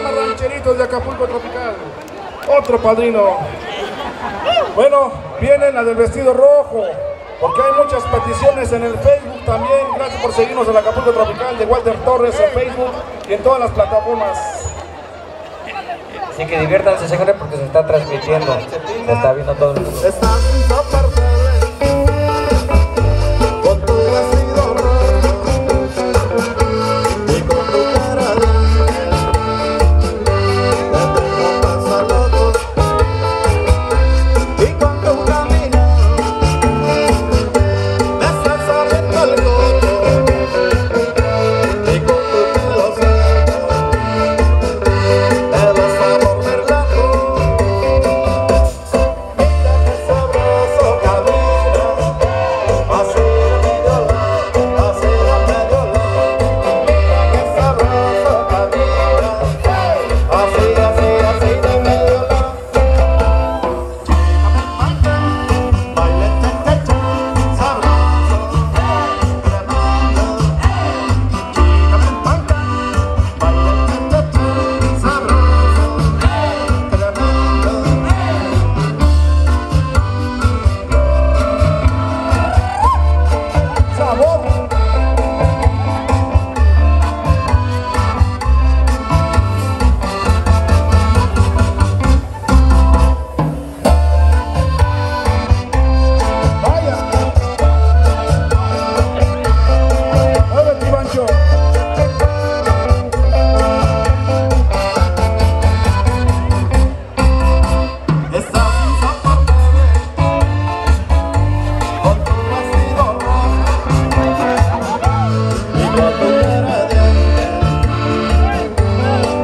Rancheritos de Acapulco Tropical. Otro padrino. Bueno, viene la del vestido rojo, porque hay muchas peticiones en el Facebook también. Gracias por seguirnos en Acapulco Tropical de Walter Torres en Facebook y en todas las plataformas. Así que diviértanse, señores, porque se está transmitiendo. Se está viendo todo el mundo.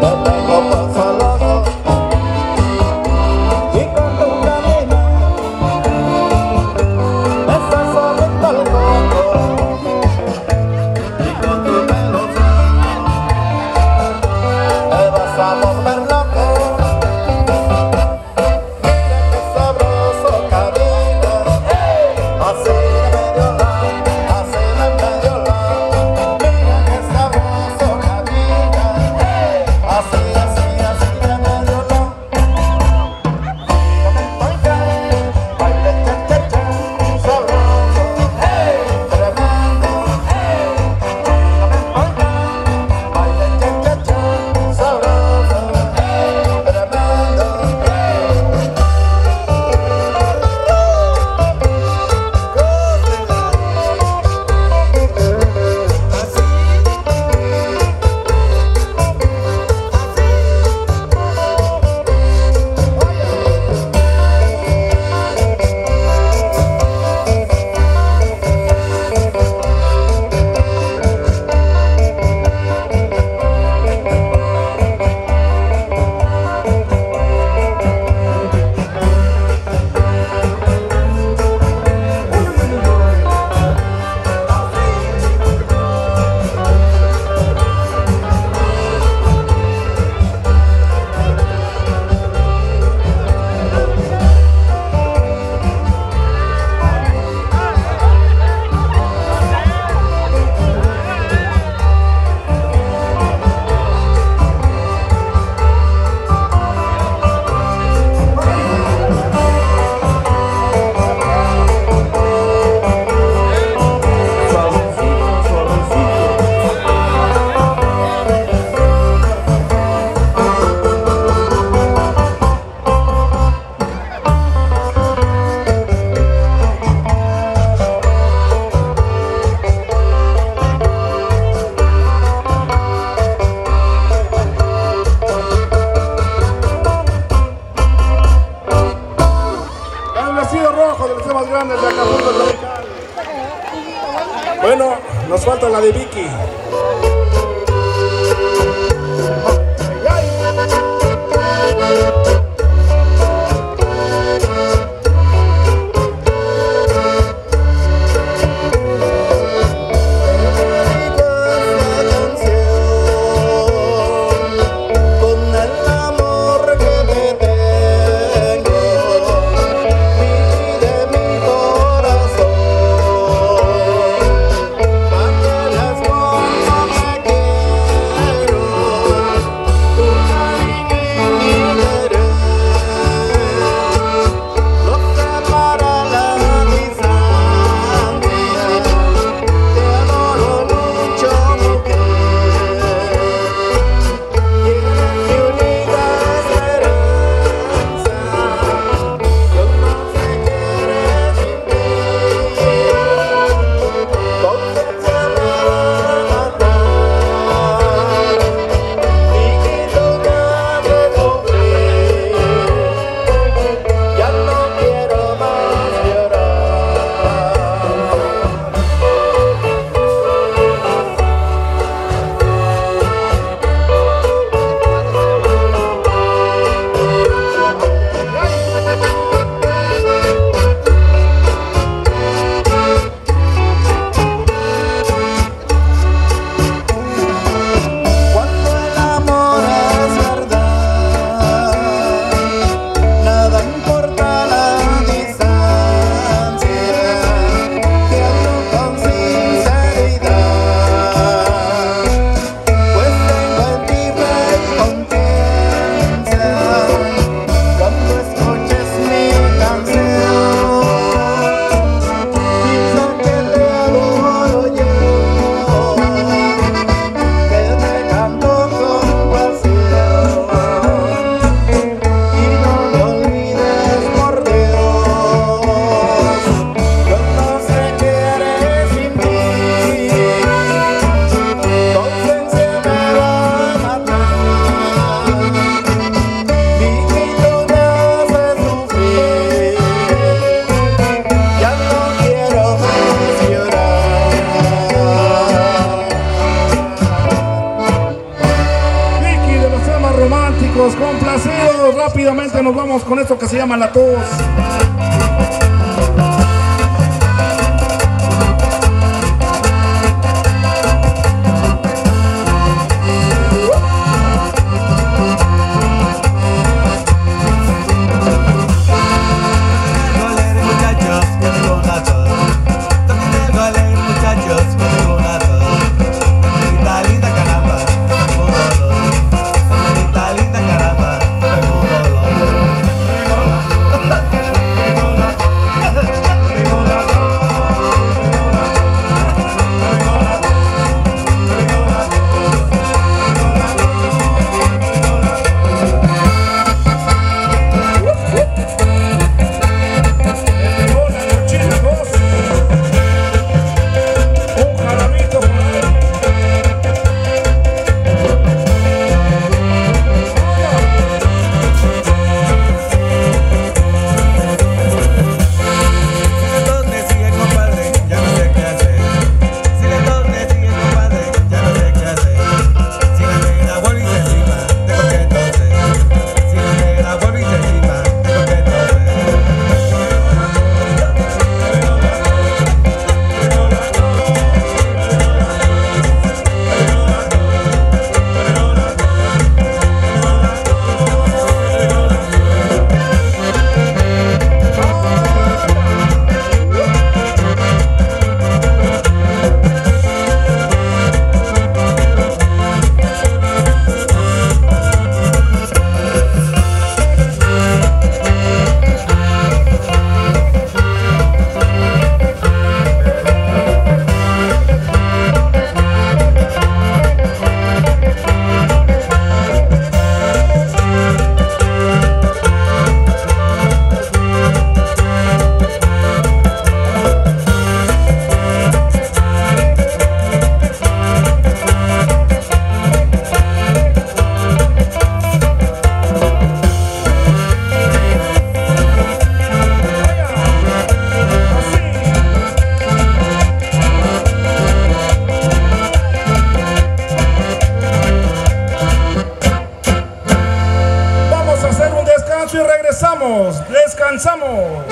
Bye-bye. Nos falta la de Vicky. nos vamos con esto que se llama La Tos. descansamos.